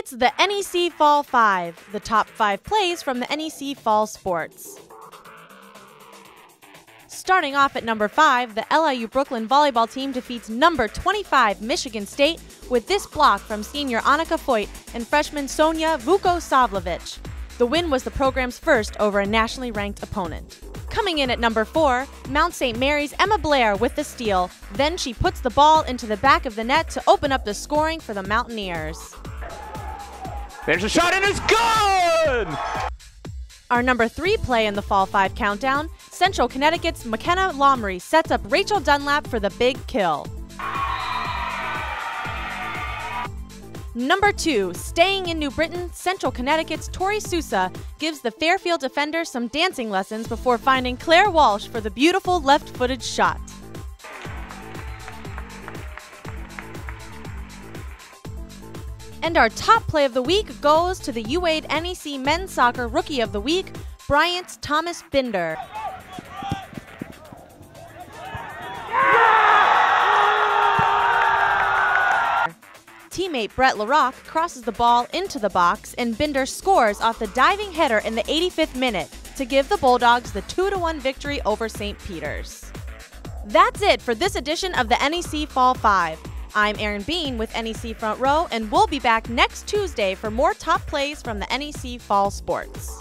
It's the NEC Fall 5, the top five plays from the NEC Fall Sports. Starting off at number 5, the LIU Brooklyn volleyball team defeats number 25 Michigan State with this block from senior Annika Foyt and freshman Sonia Vukosavljevic. The win was the program's first over a nationally ranked opponent. Coming in at number 4, Mount St. Mary's Emma Blair with the steal. Then she puts the ball into the back of the net to open up the scoring for the Mountaineers. There's a shot and it's good! Our number three play in the Fall 5 countdown, Central Connecticut's McKenna Lomry sets up Rachel Dunlap for the big kill. Number two, staying in New Britain, Central Connecticut's Tori Sousa gives the Fairfield defender some dancing lessons before finding Claire Walsh for the beautiful left footed shot. And our top play of the week goes to the UAID NEC Men's Soccer Rookie of the Week, Bryant Thomas Binder. Teammate Brett LaRock crosses the ball into the box, and Binder scores off the diving header in the 85th minute to give the Bulldogs the 2 1 victory over St. Peter's. That's it for this edition of the NEC Fall 5. I'm Erin Bean with NEC Front Row, and we'll be back next Tuesday for more top plays from the NEC Fall Sports.